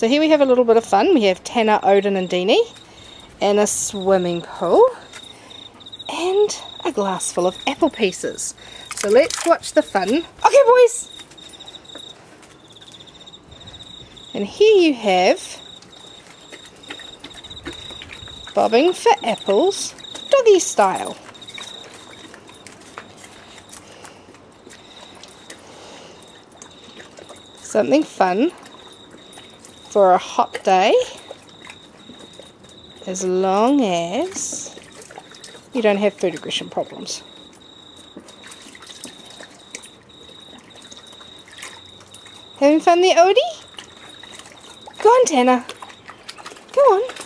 So here we have a little bit of fun. We have Tana, Odin and Deanie and a swimming pool and a glass full of apple pieces. So let's watch the fun. Okay boys! And here you have bobbing for apples doggy style. Something fun for a hot day as long as you don't have food aggression problems. Having fun there, Odie? Go on, Tana. Go on.